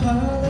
a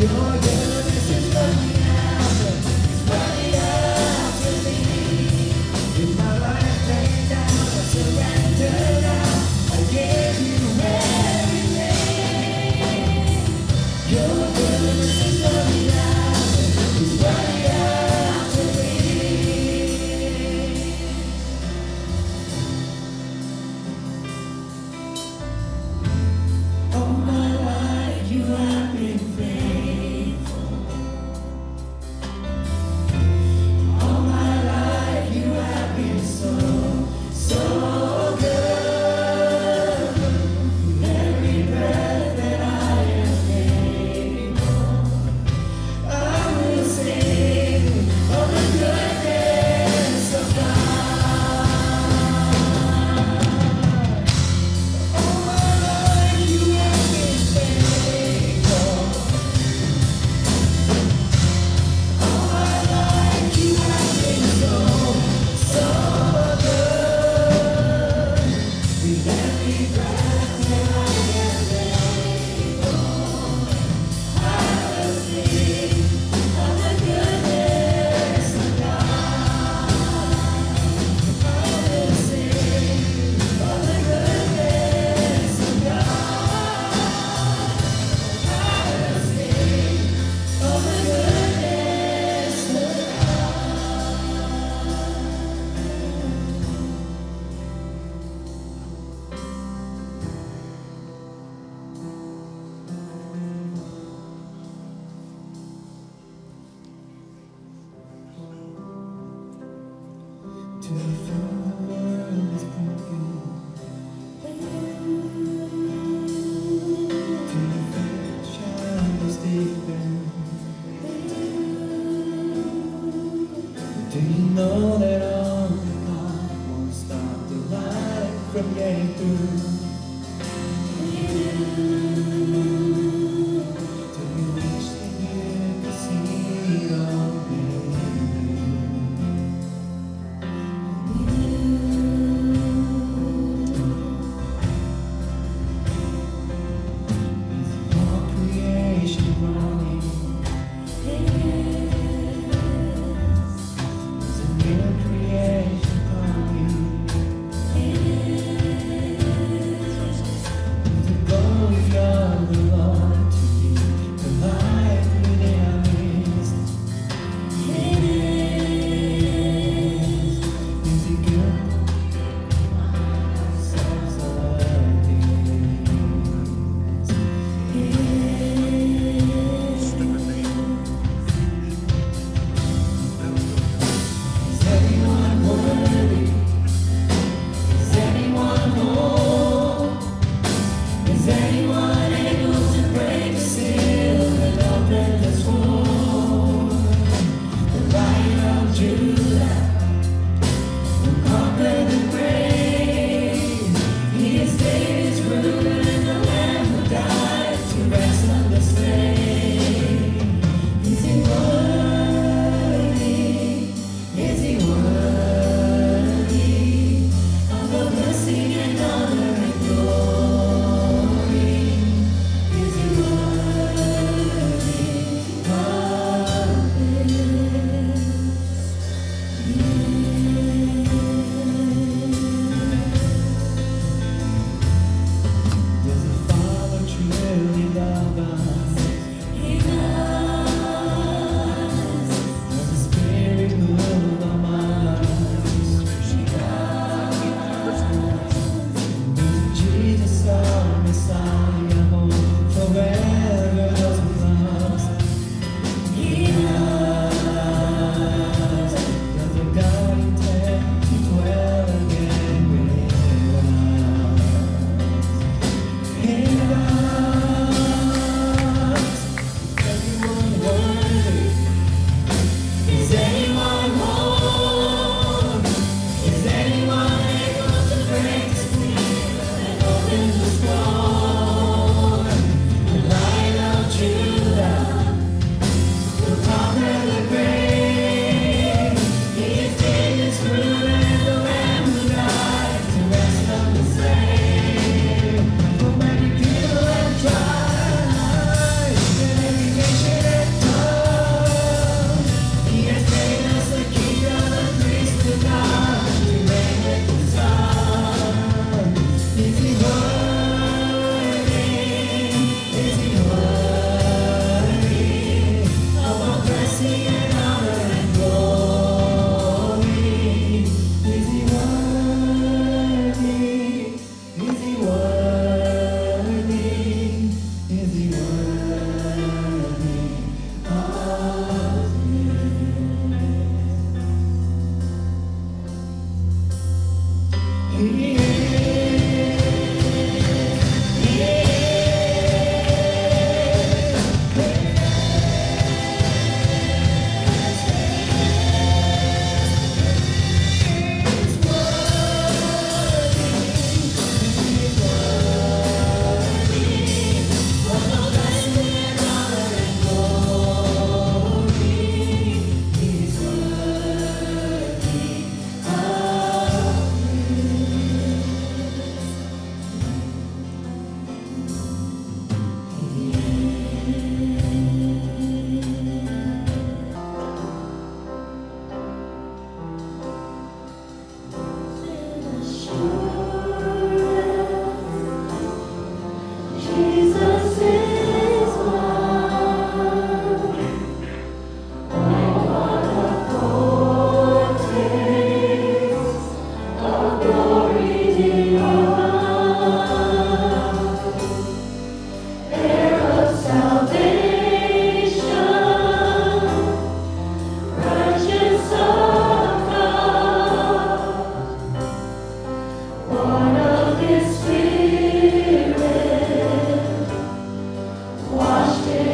Your goodness is running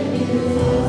Thank